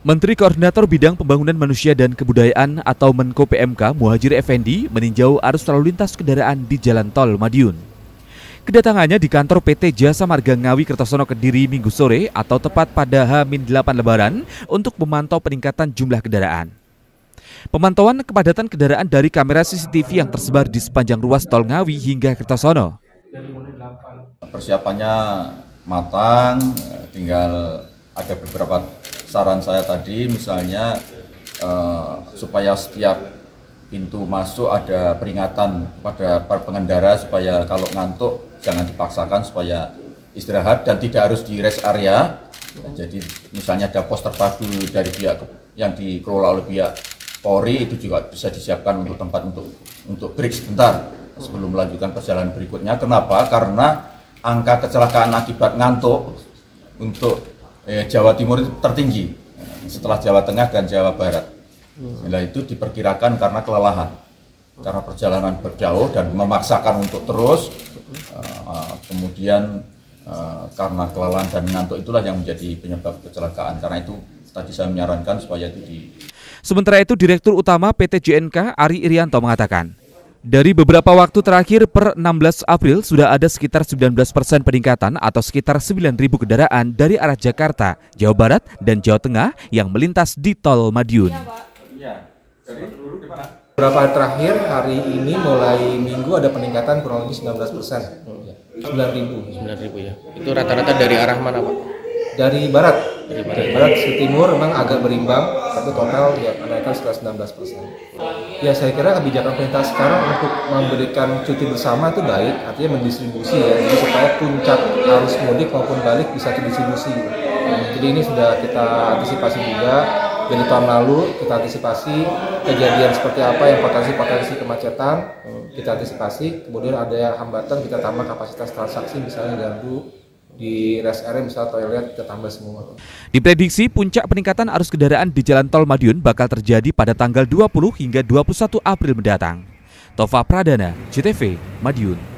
Menteri Koordinator Bidang Pembangunan Manusia dan Kebudayaan atau Menko PMK Muhajir Effendi meninjau arus lalu lintas kendaraan di Jalan Tol Madiun. Kedatangannya di kantor PT Jasa Marga Ngawi Kertosono Kediri Minggu sore atau tepat pada H-8 Lebaran untuk memantau peningkatan jumlah kendaraan. Pemantauan kepadatan kendaraan dari kamera CCTV yang tersebar di sepanjang ruas tol Ngawi hingga Kertosono. Persiapannya matang, tinggal ada beberapa saran saya tadi misalnya uh, supaya setiap pintu masuk ada peringatan pada para pengendara supaya kalau ngantuk jangan dipaksakan supaya istirahat dan tidak harus di rest area. Jadi misalnya ada pos terpadu dari pihak yang dikelola oleh pihak Polri itu juga bisa disiapkan untuk tempat untuk untuk break sebentar sebelum melanjutkan perjalanan berikutnya. Kenapa? Karena angka kecelakaan akibat ngantuk untuk eh, Jawa Timur itu tertinggi setelah Jawa Tengah dan Jawa Barat. Nah itu diperkirakan karena kelelahan, karena perjalanan berjauh dan memaksakan untuk terus, uh, kemudian uh, karena kelelahan dan ngantuk itulah yang menjadi penyebab kecelakaan. Karena itu tadi saya menyarankan supaya itu di. Sementara itu Direktur Utama PT JNK Ari Irianto mengatakan, dari beberapa waktu terakhir per 16 April sudah ada sekitar 19 persen peningkatan atau sekitar 9 ribu kendaraan dari arah Jakarta, Jawa Barat, dan Jawa Tengah yang melintas di Tol Madiun. Beberapa hari terakhir hari ini mulai minggu ada peningkatan kurang lebih 19 persen, 9 ribu. 9 ribu ya. Itu rata-rata dari arah mana Pak? Dari barat, dari barat, dari barat ke timur memang agak berimbang, tapi total ya kenaikan sekitar 19 persen. Ya saya kira kebijakan pemerintah sekarang untuk memberikan cuti bersama itu baik, artinya mendistribusi ya, jadi supaya puncak arus mudik maupun balik bisa terdistribusi. Jadi ini sudah kita antisipasi juga dari tahun lalu kita antisipasi kejadian seperti apa yang potensi-potensi kemacetan kita antisipasi kemudian ada hambatan kita tambah kapasitas transaksi misalnya ganggu di rest area misalnya toilet kita tambah semua. Diprediksi puncak peningkatan arus kendaraan di Jalan Tol Madiun bakal terjadi pada tanggal 20 hingga 21 April mendatang. Tova Pradana, CTV, Madiun.